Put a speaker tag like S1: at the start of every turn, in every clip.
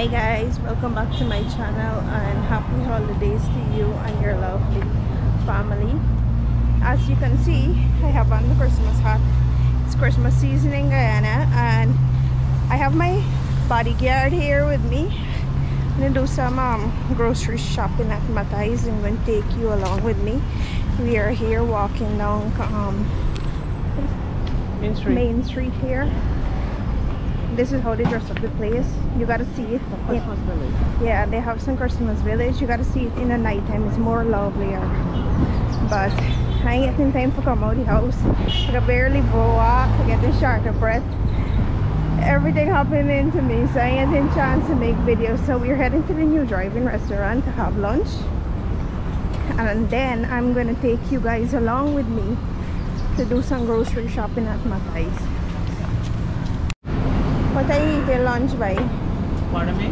S1: hi guys. Welcome back to my channel and happy holidays to you and your lovely family. As you can see i have on the christmas hat. It's christmas season in guyana and i have my bodyguard here with me. I'm gonna do some um, grocery shopping at Matais. i'm to take you along with me. We are here walking down um,
S2: Main Street.
S1: main street here this is how they dress up the place you gotta see it yeah.
S2: Christmas Village.
S1: Yeah, they have some Christmas village. You gotta see it in the nighttime. It's more lovelier. But I ain't getting time to come out the house. I can barely walk. I get the short of breath. Everything happening to me, so I ain't getting chance to make videos. So we're heading to the new driving restaurant to have lunch. And then I'm gonna take you guys along with me to do some grocery shopping at Matais. What time you eating lunch by?
S2: Pardon me?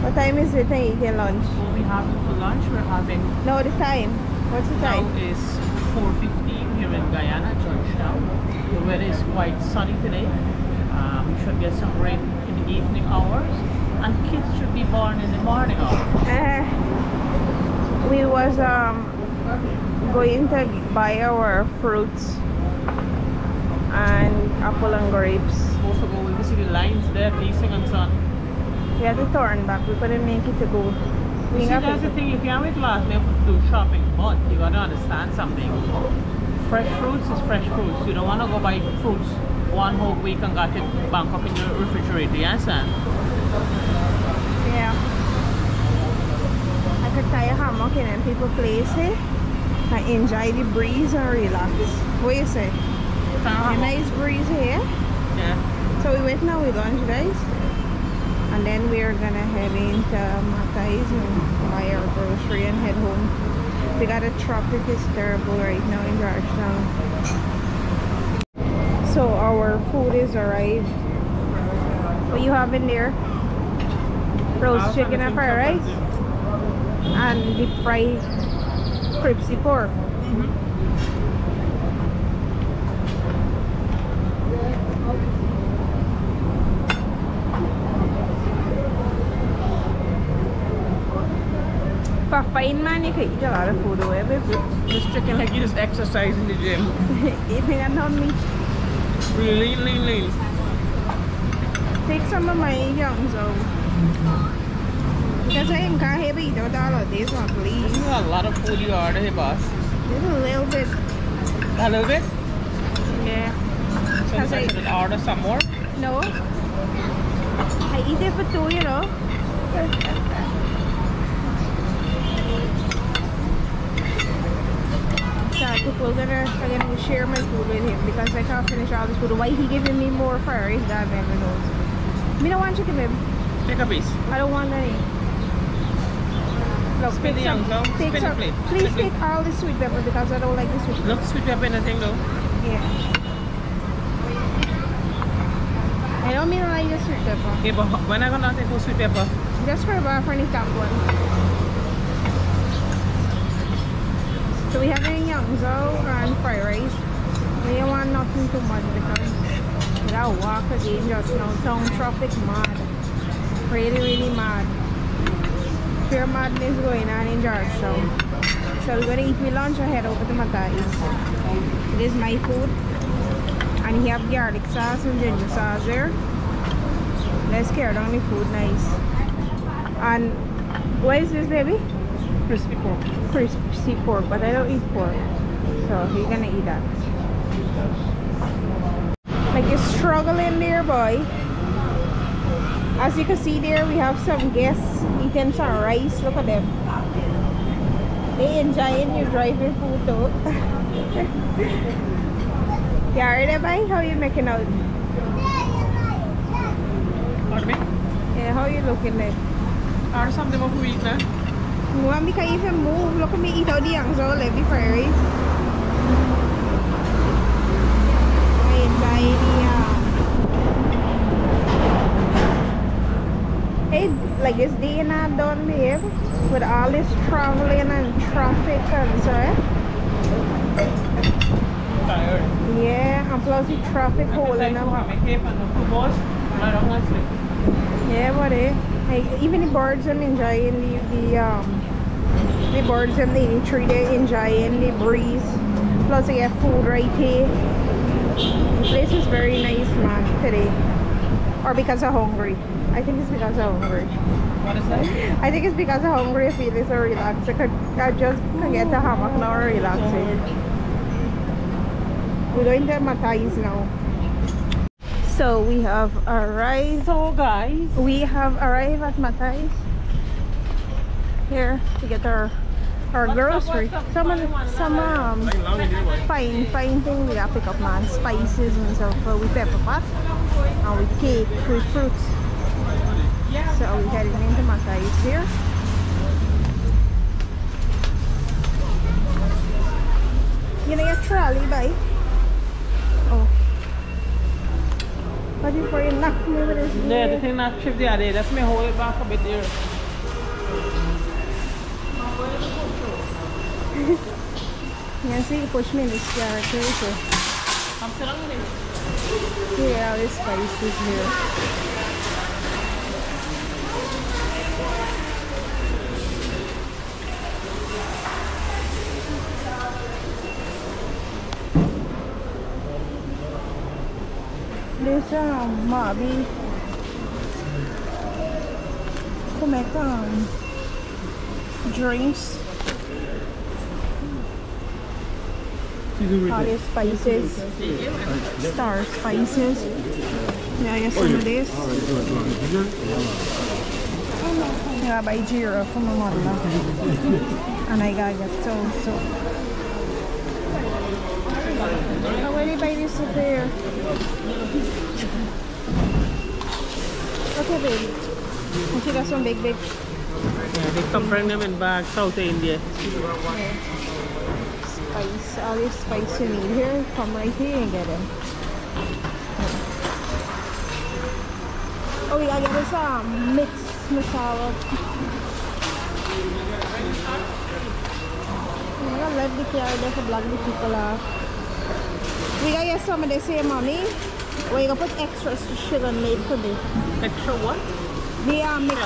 S1: What time is it I eating lunch?
S2: What we having for lunch, we're having
S1: No, the time. What's the
S2: now
S1: time?
S2: is 4.15 here in Guyana, Georgetown. The weather is quite sunny today. Uh, we should get some rain in the evening hours. And kids should be born in the morning hours.
S1: Uh, we was um going to buy our fruits and apple and grapes.
S2: Supposed to go, we can see the lines there, Leasing and sun.
S1: We had to turn back. We couldn't make it to go. We
S2: see, that's the thing, you can't wait last minute to do shopping, but you gotta understand something. Fresh fruits is fresh fruits. You don't wanna go buy fruits one whole week and got it banked up in your refrigerator, you understand?
S1: Yeah. I could tie a hammock in and people place eh? it and enjoy the breeze and relax. What you say? A nice breeze here.
S2: Yeah.
S1: So we went now with lunch guys and then we're gonna head into Matais and buy our grocery and head home. We got a traffic is terrible right now in Georgetown. So our food is arrived. What you have in there? Roast chicken and fried rice and deep fried crispy pork. For fine man, you can eat a lot of food away, baby.
S2: This chicken like you just exercise in the gym.
S1: Eating and non meat.
S2: Lean, lean, lean.
S1: Take some of my youngs out. Because I can't have without all of this one,
S2: This
S1: please.
S2: is a lot of food you order here, boss.
S1: Just a little bit.
S2: A little bit?
S1: Yeah.
S2: So I- should order some more?
S1: No. I eat it for two, you know. I think we're gonna, I'm gonna share my food with him because I can't finish all this food. Why he giving me more fries? God never knows. Me don't want chicken, babe.
S2: Take a piece.
S1: I don't want any. Look,
S2: Spin
S1: take
S2: young,
S1: some,
S2: no?
S1: take
S2: Spin the
S1: some.
S2: plate.
S1: Please
S2: Spin
S1: take all the sweet pepper because I don't like the sweet pepper.
S2: Look, sweet pepper anything though.
S1: Yeah. I don't mean to like the sweet pepper.
S2: Okay, but when I gonna take sweet pepper?
S1: Just for about for the top one. So we have a yangzhou and fried rice. We don't want nothing too much because without walk again just now. Town traffic mad. Really, really mad. Pure madness going on in Georgetown. So we're gonna eat my lunch and head over to Matais. This is my food. And he have garlic sauce and ginger sauce there. Let's carry down the food nice. And what is this baby?
S2: Crispy pork.
S1: Crispy pork, but I don't eat pork. So he's gonna eat that. Like you're struggling there, boy. As you can see there, we have some guests eating some rice. Look at them. They enjoying your driving food too. you already boy? How you making out? Yeah, how you looking like?
S2: Order something more for eat.
S1: You want me to even move? Look at me eat all the young so let me fry like it's day not done babe with all this traveling and traffic and so
S2: Tired.
S1: yeah and plus the traffic hole and
S2: I'm
S1: all.
S2: my cape and the two balls. I don't want to.
S1: Yeah, buddy. Like even the birds I'm enjoying the the um the birds and the tree they're enjoying the breeze. Plus I get food right here. The place is very nice man today. Or because I'm hungry. I think it's because I'm hungry.
S2: What is that?
S1: I think it's because I'm hungry I feel so relaxed. I could I just could get a hammock now and relaxing. We're going to Matais now. So we have arrived
S2: So guys,
S1: we have arrived at Matais here to get our
S2: the-
S1: grocery. Some of
S2: funny
S1: the-
S2: one?
S1: some um fine fine thing we gotta pick up man. Spices and stuff uh, with pepper pot and with cake with fruits. So we heading into Matais here. You know your trolley bike? Oh. What if you knock me with this?
S2: yeah, the thing that chip the other day, that's me hold it back a bit there.
S1: You can see push me in this character. So
S2: I'm still on it.
S1: here are the spices here. This um mauby to make um drinks. All spices. Star spices. Yeah, I get some of this. Yeah, buy Jira from mother. And I gotta get so so. How will you buy this there? Okay, baby. And she got some big, big
S2: Yeah, they come from them in back South India.
S1: Spice. All this spice you need here, come right here and get it. Oh, we gotta get this um, mixed masala. Oh, I love the carrot there for block the people off. We gotta get some of this here, mommy. We gotta put extra sugar made for this.
S2: Extra what?
S1: The um, mix.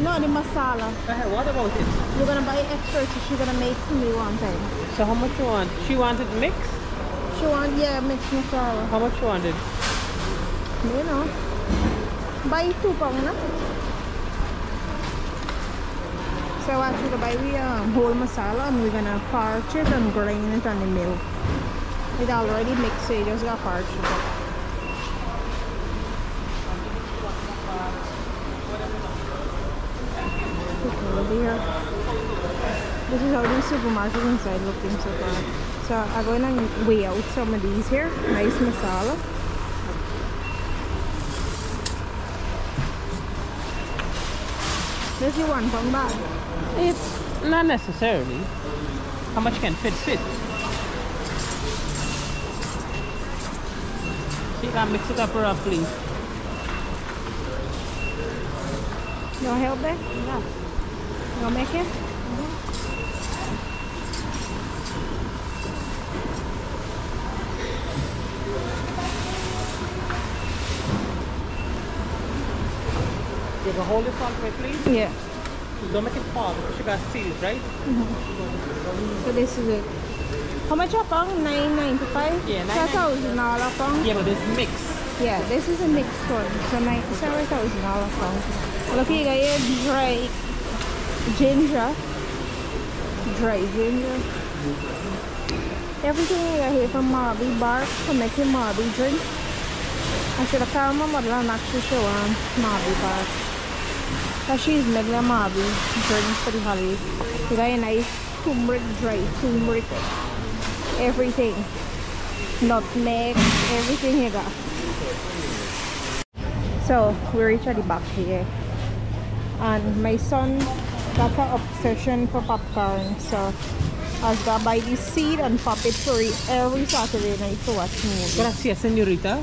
S1: No, the masala.
S2: Uh, what about it?
S1: You're gonna buy extra so she's gonna make for me one time.
S2: So how much you want? She wanted mix?
S1: She want, yeah, mixed masala.
S2: How much you wanted?
S1: You know. Buy two pang na. So I want you to buy the um, whole masala and we're gonna parch it and grind it on the mill. It already mixed, so you just gotta parch it. up. Okay, over here. This is how the supermarket inside looking so far. So I'm gonna weigh out some of these here. Nice masala. This is one pound bag.
S2: It's not necessarily. How much can fit fit? See, I mix it up roughly.
S1: You want help there? Yeah. You want make it?
S2: You can hold it on me, please.
S1: Yeah.
S2: Don't make it fall because you got seals, right? Mm-hmm.
S1: So this is it. How much a pound? Nine ninety five.
S2: Yeah,
S1: So thousand dollar pound.
S2: Yeah, but it's mix.
S1: Yeah, this is a mixed one. So nine seven thousand dollar pound. Look here, got here dry ginger, dry ginger. Everything I got here from mauby Bar for making mauby drink. I should have called my mother and actually show her mauby Bar. Cause she's making a mauby drink for the holiday. We got a nice turmeric, dry turmeric, everything. Nutmeg, everything you got. So we reach at the back here. And my son got an obsession for popcorn. So I gonna buy this seed and pop it for every Saturday night to watch movies.
S2: Gracias, señorita.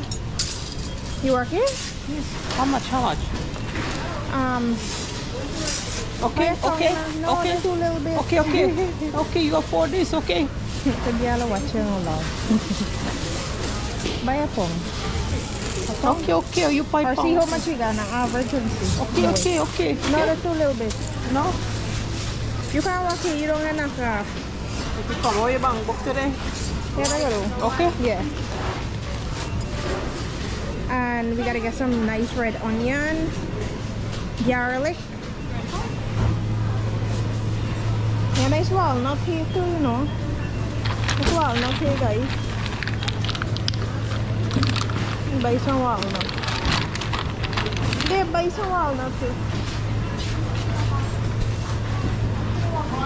S1: You work here? Yes.
S2: How much? How much?
S1: Um
S2: Okay, okay,
S1: no,
S2: okay.
S1: just a little bit.
S2: Okay, okay. Okay, you afford this, okay?
S1: the girl watching love. buy a phone.
S2: Okay, okay, you buy
S1: Or see how much we got on average.
S2: Okay, okay, okay.
S1: No, that's too little bit.
S2: No?
S1: You can't walk here, you don't get craft.
S2: If you come away bang book today.
S1: Yeah, you go.
S2: Okay.
S1: Yeah. And we gotta get some nice red onion, garlic. Yeah, nice walnut here too, you know. Nice walnut here, guys. Buy some walnut. Yeah, buy some walnut too.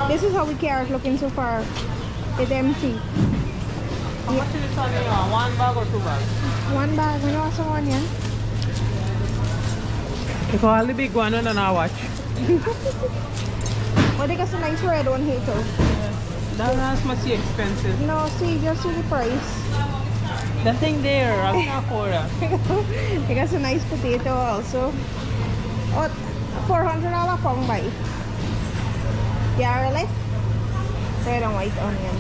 S1: This is how we carrot looking so far. It's empty.
S2: How much is this onion? One bag or two bags?
S1: One bag, we know some onion.
S2: You call the big one and I watch.
S1: But they got some nice red one here too.
S2: That must be expensive.
S1: No, see, just see the price.
S2: The thing there, I can't afford that.
S1: they got some nice potato also. Oh, $400 pong by. Garlic. Red and white onion.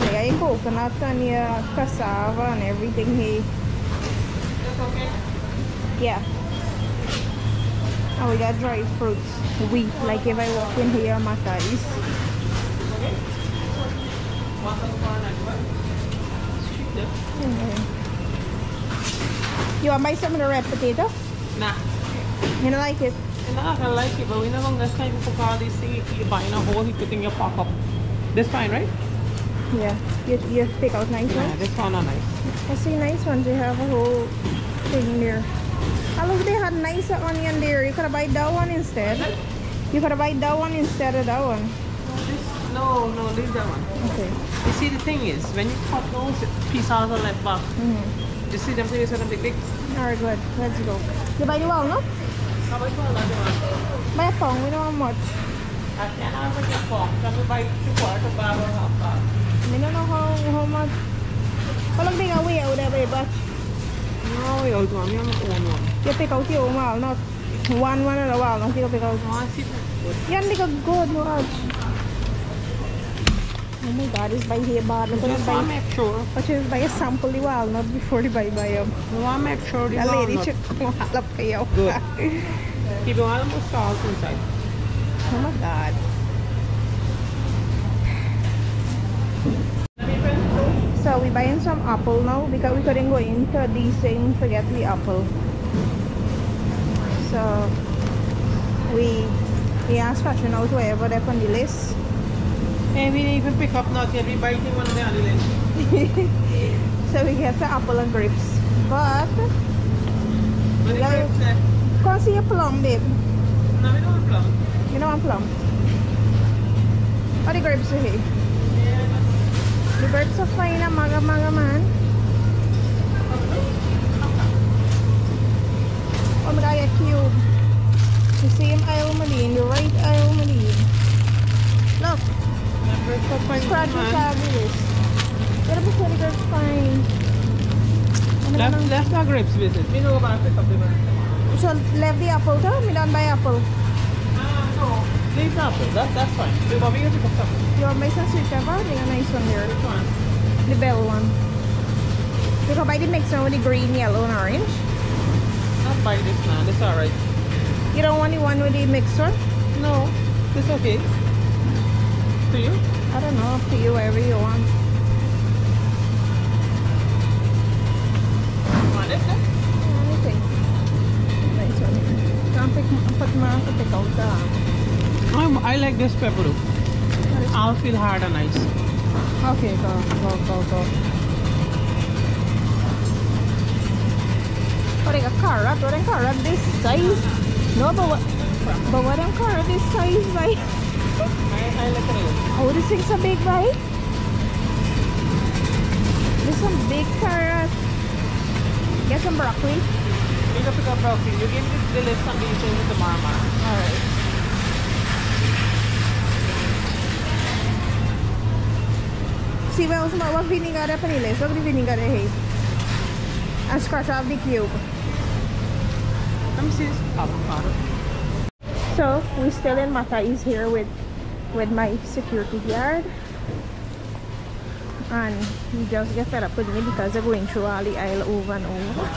S1: They got your coconut and your cassava and everything here.
S2: okay?
S1: Yeah. And we got dry fruits. Wheat, like if I walk in here, my
S2: One thousand four ninety-one. Cheap.
S1: Mhm. You want to buy some of the red potato?
S2: Nah.
S1: You don't like it?
S2: I like it, but we next time you call these things, you buying a whole heap of thing you pack up. This fine, right?
S1: Yeah. You, you pick out nice
S2: Yeah,
S1: ones?
S2: this one are nice.
S1: I see nice ones. They have a whole thing there. I look, they had nicer onion there. You could have buy that one instead. You could have buy that one instead of that one.
S2: This, no, no, leave that one.
S1: Okay.
S2: You see, the thing is, when you cut those pieces out of left back,
S1: Mm-hmm.
S2: you see them things are big, big.
S1: Alright, good. Let's go. You buy the walnut?
S2: How much one are they?
S1: Buy a pound. We don't want much.
S2: I can't have like a fork. Can we buy two quarter bag or half bag?
S1: I don't know how, how much. How long they got wait out there, babe? But
S2: No, we all do. I'm on my own one.
S1: you pick out your own walnut. One one and a walnut. You pick out.
S2: No, I see that. Good.
S1: Yan, they got good. Watch. Oh my god, it's by here bad. But
S2: Just
S1: it's by,
S2: make sure.
S1: but just buy a sample the walnut before they buy buy them.
S2: Want to make sure the
S1: The lady
S2: walnut.
S1: should halap kayo.
S2: Good. Keep on almost salt inside.
S1: oh my god. So we buying some apple now because we couldn't go into these things to get the apple. So we we are scratching out wherever they're on the list.
S2: Hey, we didn't even pick up not yet. We biting one of the other list.
S1: so we get the apple and grapes. But
S2: But the grapes
S1: see a plum, babe.
S2: No, we don't want plum.
S1: You know want plum. Oh, the grapes are here. The grapes are fine, ah, maga maga man. Oh my god, cute. The same aisle Malene, the right aisle Malene. Look, scratch the fabulous. Get up before the grapes fine. Oh my God,
S2: Left, left our grapes visit. We know about pick up the grapes.
S1: So left the apple too? Me done buy apple.
S2: Ah, no. Leave the apple. That, that's fine. We want me to pick up something.
S1: You want buy some sweet pepper? They got a nice one there.
S2: Which one?
S1: The bell one. You can buy the mixed one with the green, yellow, and orange.
S2: Not buy this now. This alright.
S1: You don't want the one with the mixed one?
S2: No. This okay. Do you?
S1: I don't know, up to you, whatever you want.
S2: Want then?
S1: Anything. Nice one. Can't pick, put more to pick out the...
S2: I'm, I like this pepper though.
S1: what is-
S2: I'll feel hard and nice.
S1: Okay, go, go, go, go. What got carrot. What them carrot this size? No, but what? But what them carrot this size, like?
S2: I, I like it.
S1: Oh, this thing's a big bite. There's some big carrot. Get some broccoli.
S2: You can pick up broccoli. You give me the list and these things tomorrow morning.
S1: Alright. See what else what vinegar up on the list? Look at the vinegar hey. And scratch off the cube.
S2: Let me see this avocado.
S1: So we still in Mata is here with with my security guard. and you just get fed up with me because they're going through all the aisle over and over.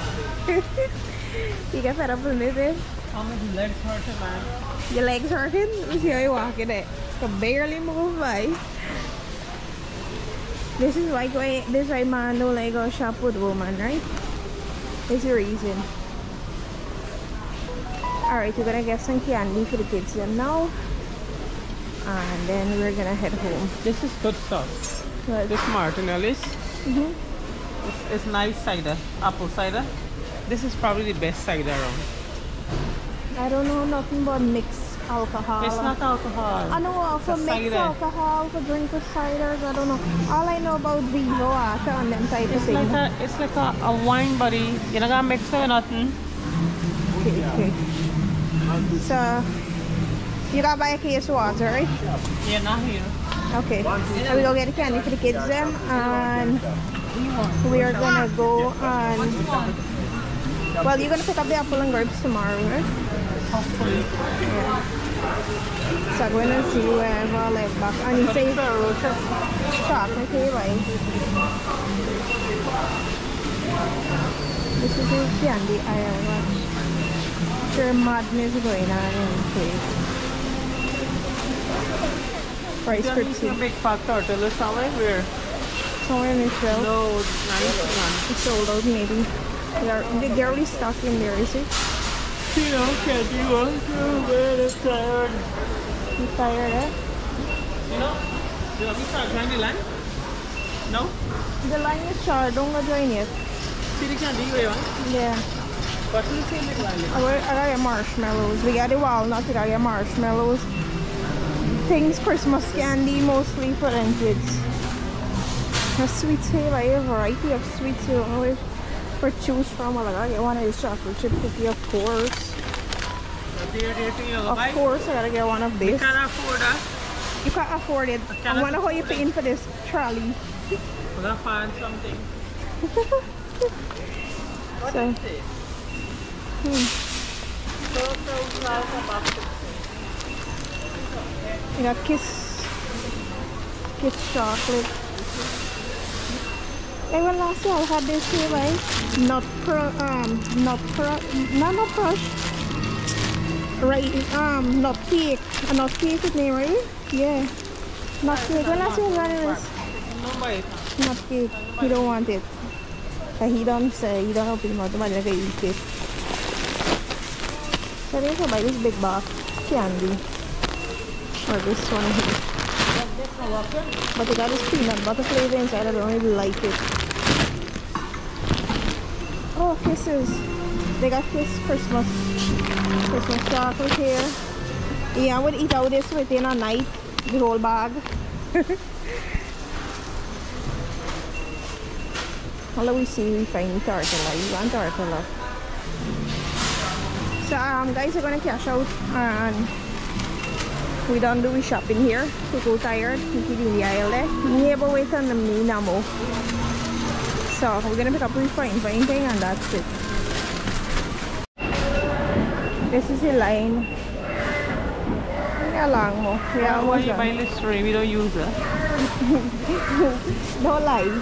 S1: you get fed up with me, babe?
S2: Many legs hurting, man?
S1: Your legs hurting? Let me see how you walking it. You can barely move by. This is why going this is why man don't like go shop with woman, right? It's the reason. Alright, we're gonna get some candy for the kids then now. And then we're gonna head home.
S2: This is good stuff. This Martinelli's.
S1: Mhm.
S2: It's, it's nice cider, apple cider. This is probably the best cider around.
S1: I don't know nothing but mixed alcohol.
S2: It's not alcohol.
S1: I know uh, for mixed
S2: cider.
S1: alcohol, for drink with ciders, I don't know. All I know about Vivo water and them type of
S2: It's
S1: thing.
S2: like a, it's like a, a wine, buddy. You're not gonna mix it with nothing.
S1: Okay, okay. So, you gotta buy a case of water, right?
S2: Yeah, not here.
S1: Okay. So we go get the candy for the kids then, and we are gonna go and. Well, you're gonna pick up the apple and grapes tomorrow, right?
S2: Hopefully.
S1: Yeah. So I'm gonna see wherever left back. And you say chocolate, okay, right? This is the candy aisle. Watch. Sure, madness going on in the place.
S2: You see a big fat turtle somewhere where
S1: somewhere in the shelf.
S2: no, it's nice
S1: It's sold out maybe. They're, they're really stuck in there, is it?
S2: You know, can't you want to wear tired?
S1: You tired, eh?
S2: You know, you me to trying the line? No?
S1: The line is short, don't go join it.
S2: See the candy you want?
S1: Yeah.
S2: But you see the line.
S1: I got, marshmallows. We got the walnut, we got your marshmallows. Things Christmas candy mostly for them kids. A sweet here, I have a variety of sweets you don't where to choose from. Well, I get one of these chocolate chip cookie, of course.
S2: Dear, dear thing, you know,
S1: Of course, I gotta get one of these.
S2: You can't afford that.
S1: You can't afford it. I wonder how you're paying for this trolley.
S2: We're gonna find something. What
S1: So-
S2: is this?
S1: Hmm.
S2: So, so.
S1: You got Kiss, Kiss chocolate. Hey, when last year I had this here, right? Not cru um, not cru no, not crush. Right, um, not cake. A not cake with name, right? Yeah. Not cake. When last year I had this? Not cake. He don't want it. And he don't say, he don't open his mouth, the man like eat it. So I think I'll buy this big box candy. Or this one here. But it got this peanut butter flavor inside. I don't really like it. Oh, kisses. They got kiss Christmas. Christmas chocolate here. Yeah, I would eat out this within a night. The whole bag. Well, we see we find tartala. You want tartala. So, um, guys, we're gonna cash out and we done do we shopping here. We go tired. We keep in the aisle there. Never wait on the me no more. So, we're gonna pick up we find fine thing and that's it. This is the line. Yeah, long more. We
S2: Yeah, why
S1: almost
S2: you buy Listerine? We don't use it.
S1: Don't lie.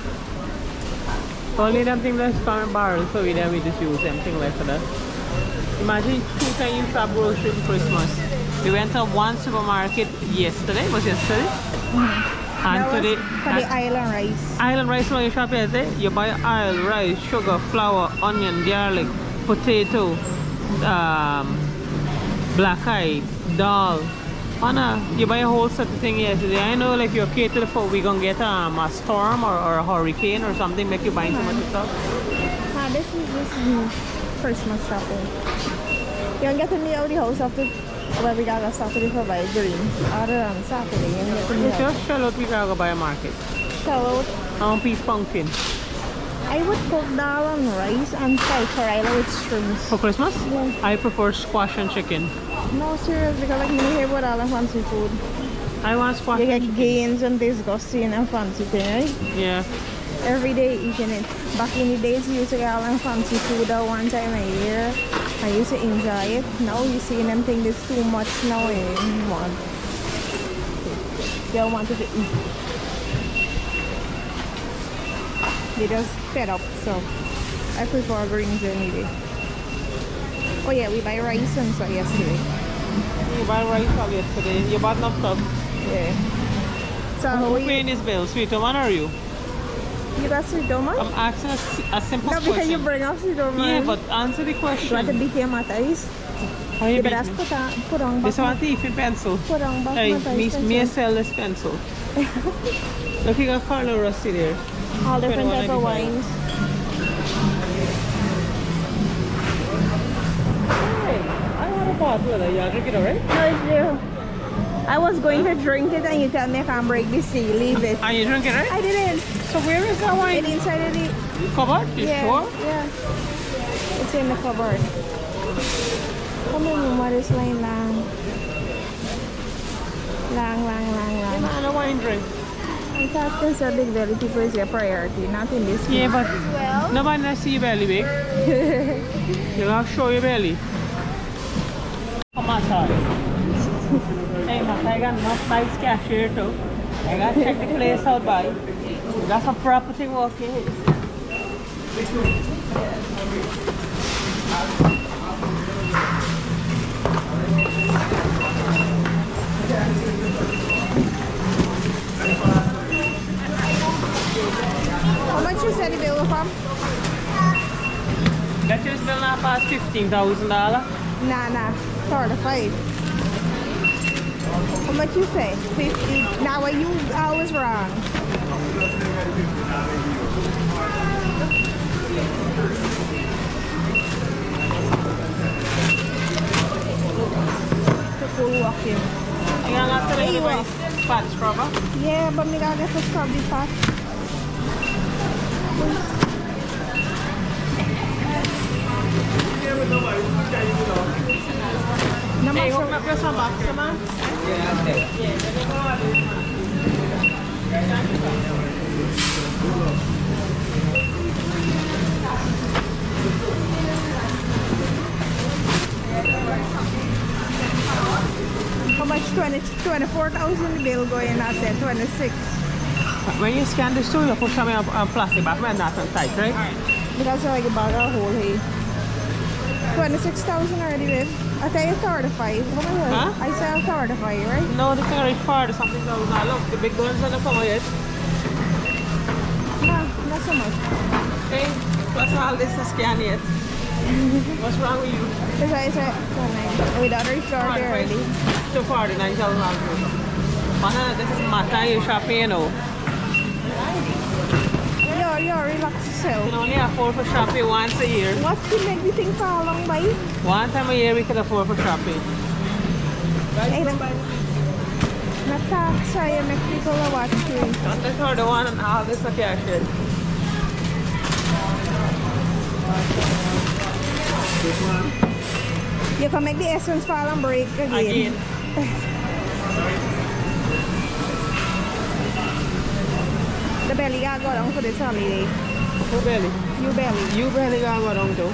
S2: Only them things that's current barrels, so we then we just use them thing like that. Imagine two times you shop grocery for Christmas. We went to one supermarket yesterday, was yesterday? And
S1: That
S2: today,
S1: for the island rice.
S2: island rice when you shop yesterday, you buy island rice, sugar, flour, onion, garlic, potato, um, black eye, dal. Anna, you buy a whole set of thing yesterday. I know like you're catered for we're gonna get um, a storm or, or a hurricane or something make you buying so much stuff.
S1: Ah, this is this is Christmas shopping. You can get me out of the house after where we got a Saturday for buy greens. Other than Saturday, you get
S2: It's just shell out we gotta go buy a market.
S1: So
S2: Um piece pumpkin.
S1: I would cook dal and rice and fry with shrimps.
S2: For Christmas?
S1: Yeah.
S2: I prefer squash and chicken.
S1: No, serious, because like me here with all the fancy food.
S2: I want squash
S1: You
S2: and
S1: get gains and disgusting and fancy thing, right?
S2: Yeah.
S1: Every day eating it. Back in the days, you used to get all them fancy food at one time a year. I used to enjoy it. Now you see them think there's too much now eh, and you want. They don't want to eat. They just fed up, so I prefer greens any day. Oh yeah, we buy rice and so yesterday.
S2: You buy rice all yesterday. You bought enough stuff.
S1: Yeah. So
S2: Who
S1: we,
S2: paying this bill? Sweet one or you?
S1: You got Thomas?
S2: I'm asking a, a simple
S1: No, because you bring up Thomas.
S2: yeah, but answer the
S1: You want to
S2: question.
S1: beat your matais?
S2: How you beat me?
S1: put on, put on
S2: This one thief pencil.
S1: Put on back
S2: Hey, me, me sell this pencil. Look, you got Carlo Rossi there.
S1: All different
S2: 21.95.
S1: type of wines.
S2: Hey, I want a bottle of that. You drink it alright?
S1: No, it's you. I was going to drink it and you tell me I can't break the seal. Leave it.
S2: And you drink it right?
S1: I didn't.
S2: So where is that wine?
S1: It's inside of the
S2: Cupboard? You
S1: yeah,
S2: sure?
S1: Yeah. It's in the cupboard. Come on, what is wine lang? Lang, lang, lang,
S2: You
S1: lang.
S2: know, I wine drink.
S1: I thought this a big belly people is your priority, not in this
S2: Yeah,
S1: one.
S2: but
S1: Well.
S2: nobody knows see your belly, big. You gotta show your belly. Come on, sorry. hey, man, I got enough nice cash here too. I gotta check the place out by. We got some property walking.
S1: How much you said the bill will come?
S2: That is bill not past fifteen thousand dollar.
S1: Nah, nah. Certified. How much you say? 50. Now, what you always wrong. Walking.
S2: I got lots of
S1: Hey, you
S2: little
S1: are.
S2: fat.
S1: Yeah, but me gotta get to scrub the pot.
S2: Hey, me up with some man.
S1: How much? 20, 24,000 bill going out there, 26.
S2: When you scan this too, you put some in a a plastic bag when that's on tight, right?
S1: Because I like a bag of whole hay. 26,000 already, babe. I tell you 35. How much was it?
S2: Huh?
S1: I said 35, right?
S2: No, this is far, something that was not look. The big guns are not come yet.
S1: No, not so much.
S2: Hey, what's all this to scan yet? What's wrong with you?
S1: Because I said, oh, we don't reach there already.
S2: Too far, the 9,000 this is Mata, you shopping, you know.
S1: Yo, yo, relax
S2: You
S1: yourself.
S2: can only afford for shopping once a year.
S1: What you make me think for how long, by?
S2: One time a year we can afford for shopping.
S1: Hey. Not tax, you make people watch you.
S2: And this are the one and all this is cash here.
S1: You can make the essence fall and break again.
S2: Again.
S1: belly gotta go down for this holiday.
S2: Who belly?
S1: You belly.
S2: You belly got go down too.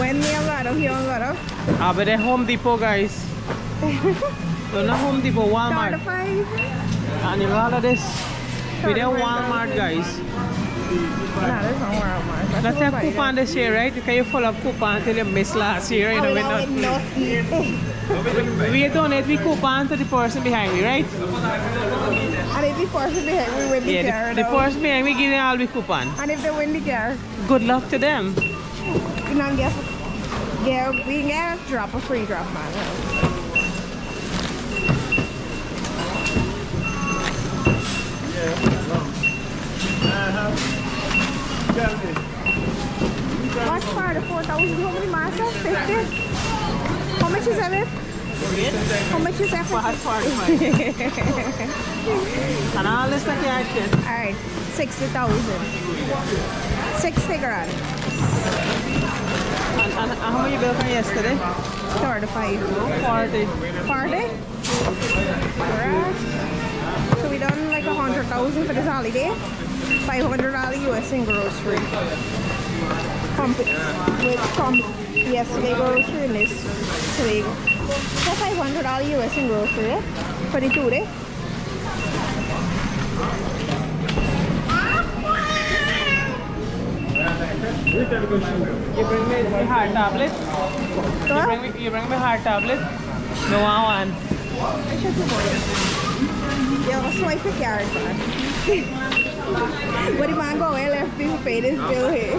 S1: When me got up, you got up.
S2: Ah, but at Home Depot, guys. so not Home Depot, Walmart.
S1: 35.
S2: And you all of this. The Walmart, guys.
S1: Nah, there's no Walmart.
S2: That's a coupon this year, right? You can full of coupon until you miss last year. You know,
S1: will
S2: not,
S1: not
S2: we donate the coupon to the person behind me, right?
S1: And if the person behind me win the
S2: Yeah,
S1: car,
S2: the, the
S1: now.
S2: person behind me give them all the coupon.
S1: And if they win the car,
S2: Good luck to them.
S1: you know, guess yeah, we can get a drop, a free drop, man. What part of 4,000? How many miles? 50? How much is that? How much is that?
S2: For hot party. and all this like that shit.
S1: Alright, 60,000. 60 grand.
S2: And, and, and how much you bill from yesterday?
S1: 35.
S2: 40.
S1: Party? Alright. So we done like a hundred thousand for this holiday. Five hundred dollar US in grocery. Comp with comp yesterday grocery and this today. So five hundred dollar US in grocery eh? for the two day.
S2: You bring me the heart tablet? You
S1: What?
S2: bring me, you bring me heart tablet? No, I want.
S1: Yo, swipe a card, man. What the man go and left who paid his bill here?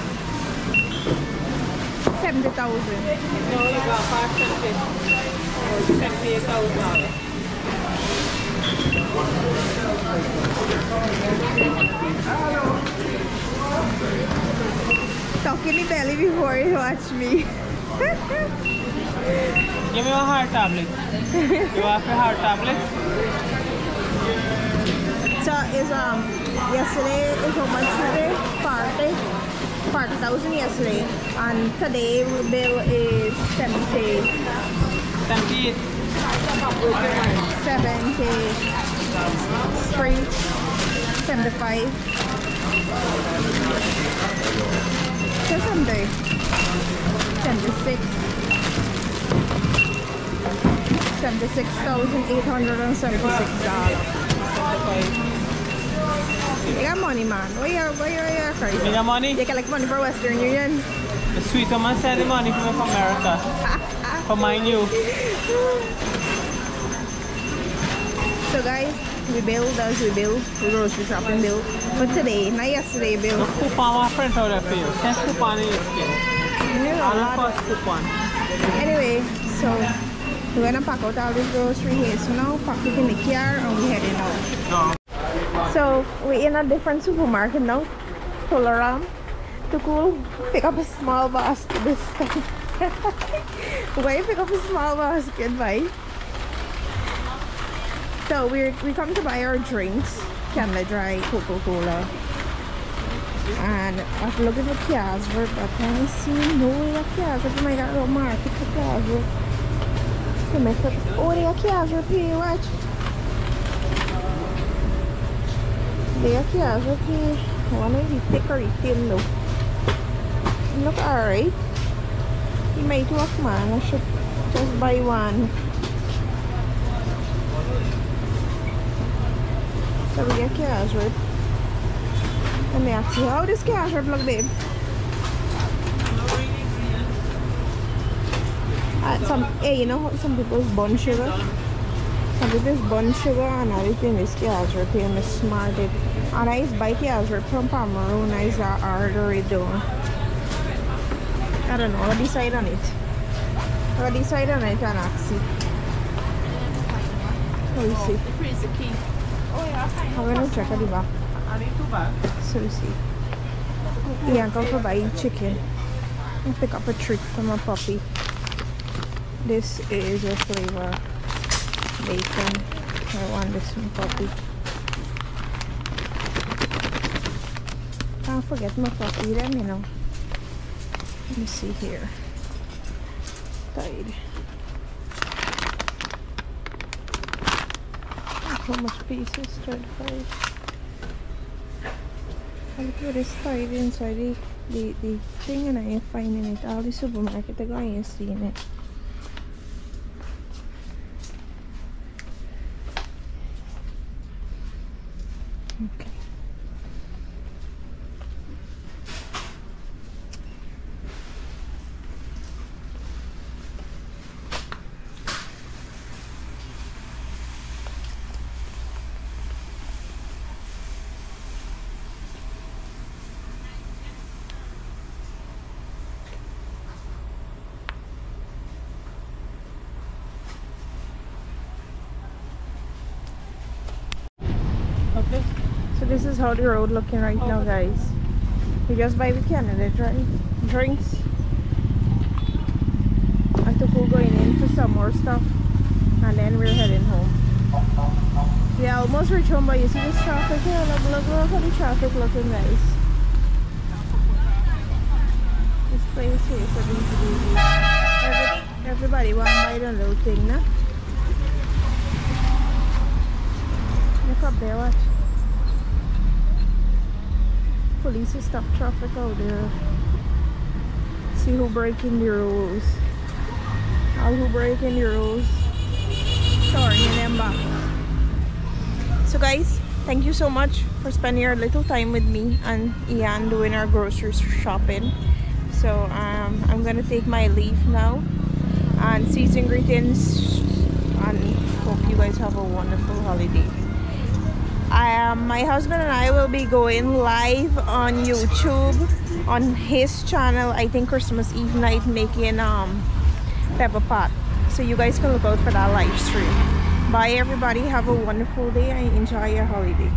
S1: 70,000.
S2: No, you got 570. 78,000.
S1: Talk in your belly before you watch me.
S2: Give me your heart tablet. you have a heart tablet?
S1: So it's um yesterday is a Wednesday party. 40,000 yesterday and today the bill is
S2: 70.
S1: 70. 70. 3. 75. So 70. 76. 76,876 dollars. You got money, man. Where you, where you, where you crazy?
S2: You got money?
S1: You collect money for Western Union.
S2: The sweet woman send the money from America. For mind you.
S1: So guys, we bill as we bill, we grocery shopping bill. But today, not yesterday
S2: The
S1: bill.
S2: coupon will print out there for you. Ten coupon in your skin.
S1: You know,
S2: All
S1: a
S2: the coupon.
S1: Anyway, so we're gonna pack out all this grocery here. So now pack it in the car and we heading out.
S2: No.
S1: So we're in a different supermarket now. Tolaram. To cool. Pick up a small basket this time. Why pick up a small basket, bye? So we we come to buy our drinks, Canada Dry, Coca-Cola. And after looking for Casper, but I see no Casper. Oh my god, market for Casper. So I oh, they Casper, pay, watch. They are Casper, pay. One of the thicker thin though. Look alright. He might work man, I should just buy one. So we get cassareep? Let me ask you, how this cassareep look babe? Uh, some, hey, you know some people's bun sugar? Some people's bun sugar and everything is cassareep and smart it. And I is buy cassareep from Pomeroon, I is it down. I don't know, I'll decide on it. I'll decide on it and ask it. Let me see.
S2: The freezer key. Oh yeah,
S1: I'm gonna check at the back.
S2: I need two bags.
S1: So we see. Yeah, go for buy chicken. And pick up a treat from a puppy. This is a flavor bacon. I want this from puppy. Can't forget my puppy them, you know. Let me see here. Tied. How much pieces? 35. I look at this tied inside the, the, the thing and I ain't finding it. All the supermarket I go ain't seeing it. Okay.
S2: Okay.
S1: So this is how the road looking right now guys. We just buy the Canada dry drinks. I took we're going in for some more stuff and then we're heading home. Are almost reached home but you see this traffic here? Look, look, look how the traffic looking guys. This place here, so these bougie. Every, everybody want to buy the little thing, nah? Look up there, watch. Police will stop traffic out there. See who breaking the rules. All who breaking the rules. Turning them back. So guys, thank you so much for spending your little time with me and Ian doing our grocery shopping. So um, I'm gonna take my leave now and season greetings and hope you guys have a wonderful holiday. Um, my husband and I will be going live on YouTube on his channel. I think Christmas Eve night making um, pepper pot. So you guys can look out for that live stream. Bye everybody. Have a wonderful day and enjoy your holiday.